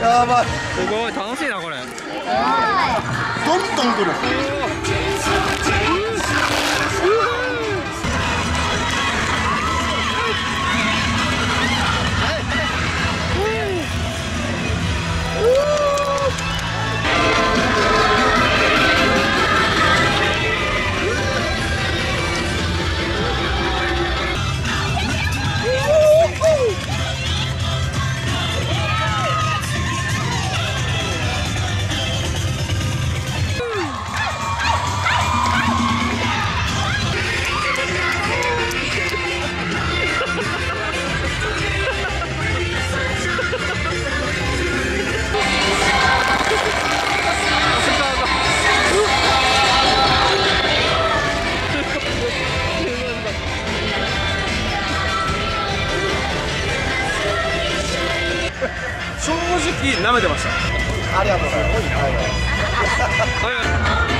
やばいすごい楽しいなこれ。トントンくる正直舐めてました。ありがとうございます。はい